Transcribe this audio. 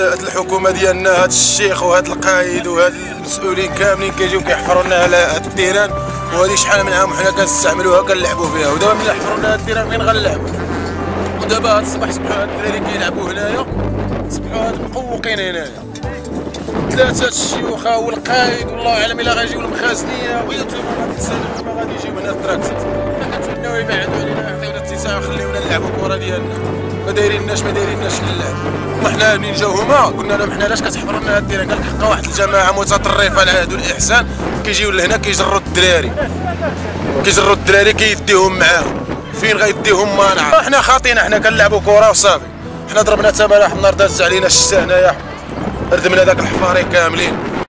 هاد الحكومة ديالنا هاد الشيخ وهاد القايد وهاد المسؤولين كاملين كيجيو كيحفروا لنا على هاد ال terrain. وهادي شحال من عام وحنا كنستعملوها كنلعبوا فيها. ودابا ملي حفروا لنا هاد ال terrain فين غنلعبوا؟ ودابا هاد الصباح صبحوا هاد الدراري كيلعبوا هنايا. صبحوا هاد المقوقين هنايا. ثلاثة الشيوخة والقايد والله أعلم إلا غيجيو المخازنية ويوتيوب غادي تسالم ما غادي يجيو هنا التراكتات حنا كنتمناو يبعدوا علينا يعطيونا اتساع ويخليونا نلعبوا الكرة ديالنا. ما دايريناش ما دايريناش اللعب وحنا منين جاو هما قلنا لهم حنا علاش كتحفروا لنا هاد الديران قال حقا واحد الجماعة متطرفة العهد والاحسان كيجيو لهنا كيجروا الدراري. كيجروا الدراري كيديهم معاهم. فين غيديهم ما نعرف حنا خاطينا حنا كنلعبوا كرة وصافي. حنا ضربنا تمارح النهار داز علينا الشتا هنايا. ردمنا داك الحفاري كاملين.